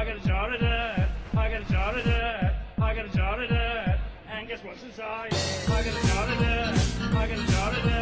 I got a jar of dirt. I got a jar of dirt. I got a jar of dirt. And guess what's inside? I got a jar of dirt. I got a jar of dirt.